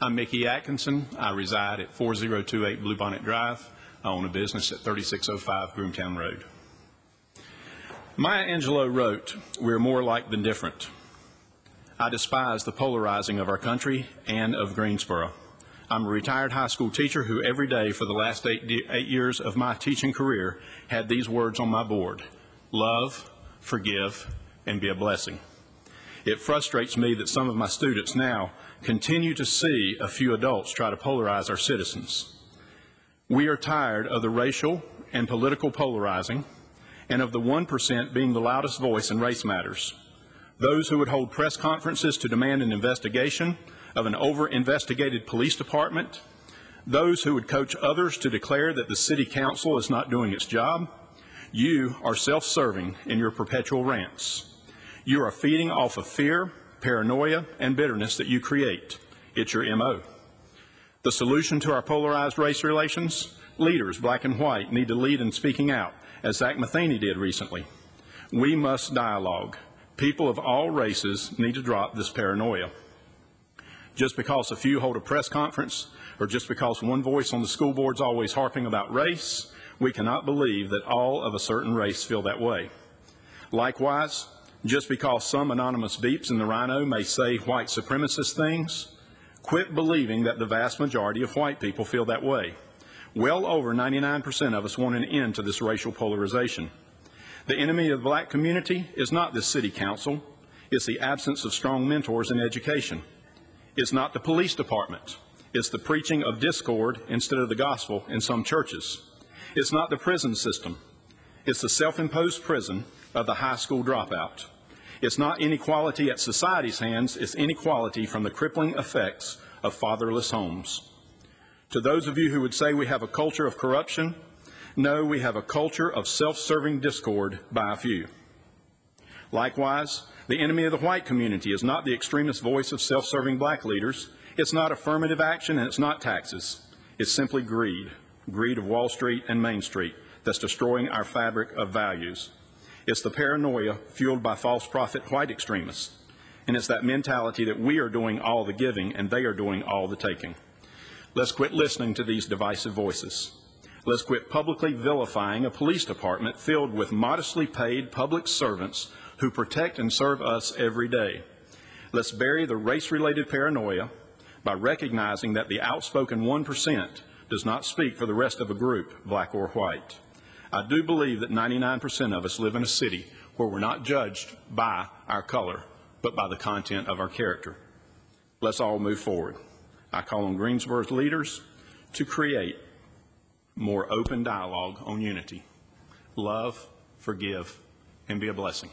I'm Mickey Atkinson. I reside at 4028 Bluebonnet Drive. I own a business at 3605 Groometown Road. Maya Angelou wrote, We're more alike than different. I despise the polarizing of our country and of Greensboro. I'm a retired high school teacher who every day for the last eight, eight years of my teaching career had these words on my board love, forgive, and be a blessing. It frustrates me that some of my students now continue to see a few adults try to polarize our citizens. We are tired of the racial and political polarizing and of the 1% being the loudest voice in race matters. Those who would hold press conferences to demand an investigation of an over-investigated police department, those who would coach others to declare that the city council is not doing its job, you are self-serving in your perpetual rants. You are feeding off of fear, paranoia, and bitterness that you create. It's your MO. The solution to our polarized race relations? Leaders, black and white, need to lead in speaking out, as Zack Matheny did recently. We must dialogue. People of all races need to drop this paranoia. Just because a few hold a press conference, or just because one voice on the school board is always harping about race, we cannot believe that all of a certain race feel that way. Likewise, just because some anonymous beeps in the rhino may say white supremacist things, quit believing that the vast majority of white people feel that way. Well over 99% of us want an end to this racial polarization. The enemy of the black community is not this city council. It's the absence of strong mentors in education. It's not the police department. It's the preaching of discord instead of the gospel in some churches. It's not the prison system. It's the self-imposed prison of the high school dropout. It's not inequality at society's hands. It's inequality from the crippling effects of fatherless homes. To those of you who would say we have a culture of corruption, no, we have a culture of self-serving discord by a few. Likewise, the enemy of the white community is not the extremist voice of self-serving black leaders. It's not affirmative action and it's not taxes. It's simply greed, greed of Wall Street and Main Street that's destroying our fabric of values. It's the paranoia fueled by false prophet white extremists. And it's that mentality that we are doing all the giving and they are doing all the taking. Let's quit listening to these divisive voices. Let's quit publicly vilifying a police department filled with modestly paid public servants who protect and serve us every day. Let's bury the race-related paranoia by recognizing that the outspoken 1% does not speak for the rest of a group, black or white. I do believe that 99% of us live in a city where we're not judged by our color, but by the content of our character. Let's all move forward. I call on Greensboro's leaders to create more open dialogue on unity. Love, forgive, and be a blessing.